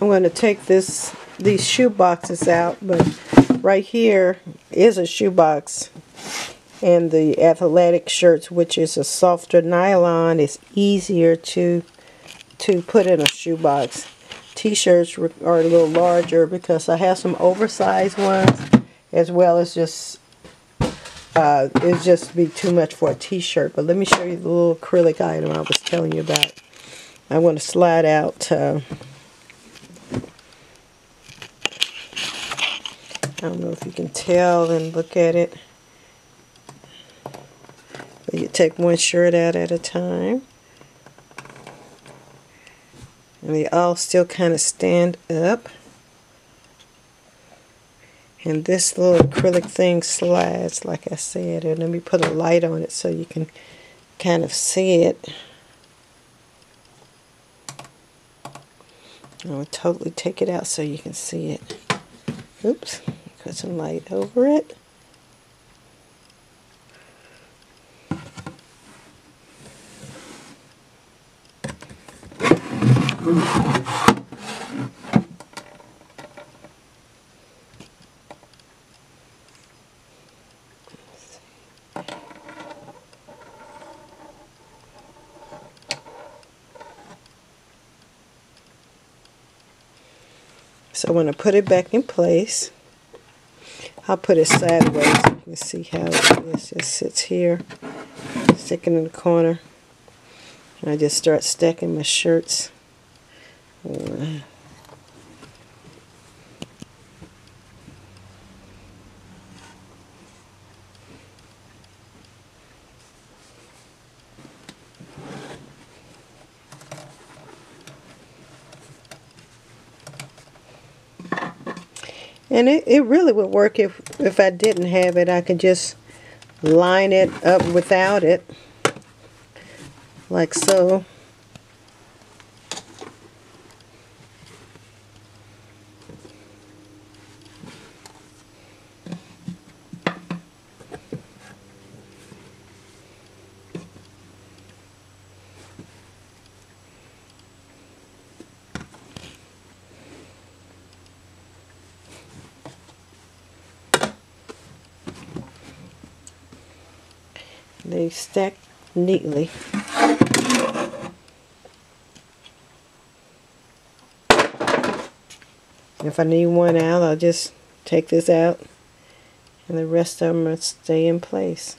I'm going to take this these shoe boxes out, but right here is a shoe box. And the athletic shirts, which is a softer nylon, is easier to to put in a shoe box. T-shirts are a little larger because I have some oversized ones as well as just uh, it's just be too much for a t-shirt. But let me show you the little acrylic item I was telling you about. I want to slide out uh, I don't know if you can tell and look at it. But you take one shirt out at a time. And they all still kind of stand up. And this little acrylic thing slides, like I said. And let me put a light on it so you can kind of see it. I'll totally take it out so you can see it. Oops. Put some light over it. So I'm going to put it back in place. I'll put it sideways so you can see how it is. just sits here, sticking in the corner. And I just start stacking my shirts. And it, it really would work if, if I didn't have it. I could just line it up without it. Like so. They stack neatly. If I need one out, I'll just take this out and the rest of them will stay in place.